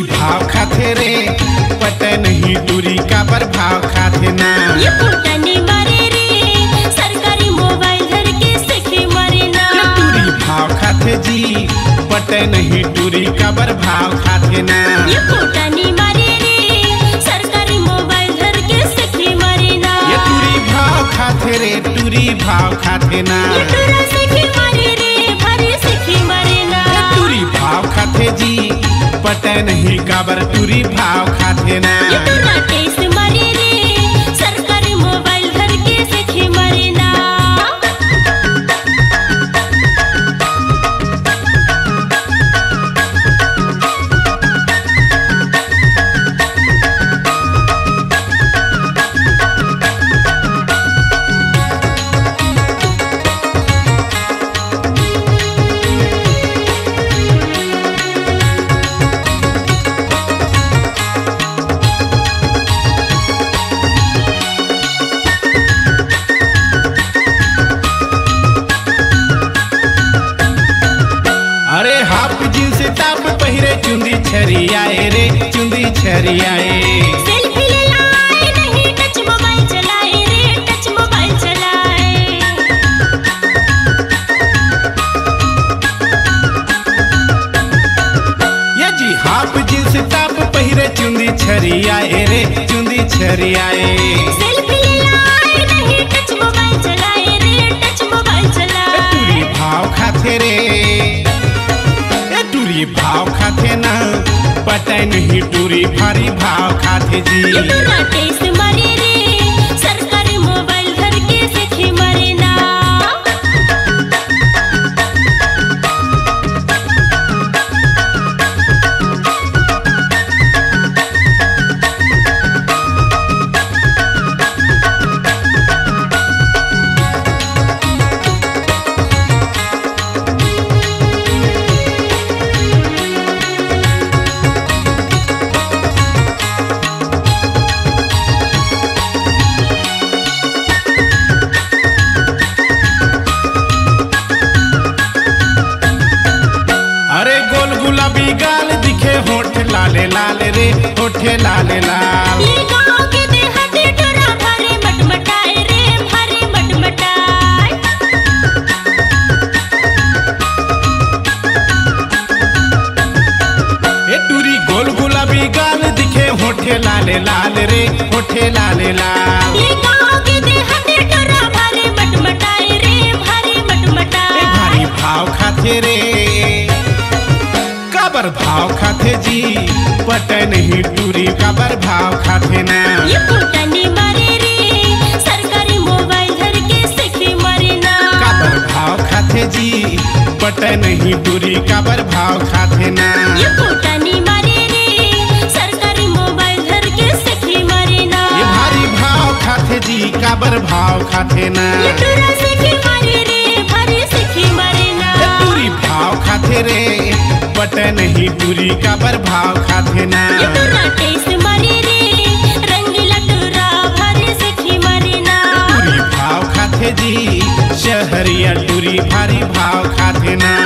भाव खाते रे पता नहीं टूरी का पर भाव खाते ना। ये फुटनी मारे रे सरकारी मोबाइल धर के सीखी मारे ना। ये टूरी भाव खाते जी पता नहीं टूरी का पर भाव खाते ना। ये फुटनी मारे रे सरकारी मोबाइल धर के सीखी मारे ना। ये टूरी भाव खाते रे टूरी भाव खाते ना। ये टूरा सीखी नहीं काबर तुरी भाव खाते ना। जींस टॉप पहिरे चुंदी छरियाए रे चुंदी छरियाए सेल्फी ले लाए नहीं टच मोबाइल चलाए। टूरी भारी भाव खाते जी। गुलाबी गाल दिखे होठ लाले लाल रे होठे लाले लाल। गोल दिखे होठे लाले लाल रे होठे लाले लाल। भारी भाव खाते रे। काबर भाव खाते जी। पता नहीं टूरी काबर भाव खाते ना। ये फुटनी मारे रे सरकारी मोबाइल धर के सीखी मारे ना। काबर भाव खाते जी। पता नहीं टूरी काबर भाव खाते ना। ये फुटनी मारे रे सरकारी मोबाइल धर के सीखी मारे ना। ये भारी भाव खाते जी काबर भाव खाते ना। ये टूरा सीखी मारे रे भारी सीखी मारे ना। ए टूरी भाव खाते रे। पता नहीं पूरी का भाव खाते ना। टूरी भाव खाते जी शहरिया टूरी भारी भाव खाते ना।